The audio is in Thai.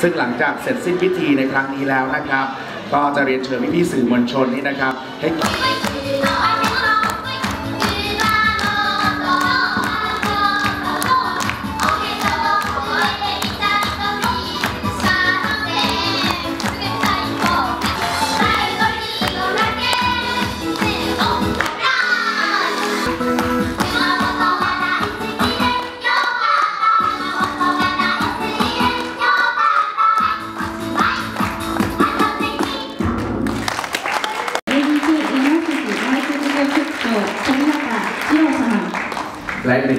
ซึ่งหลังจากเสร็จสิ้นพิธีในครั้งนี้แล้วนะครับ ก็จะเรียนเชิญพี่ๆสื่อมวลชนนี่นะครับให้ 来领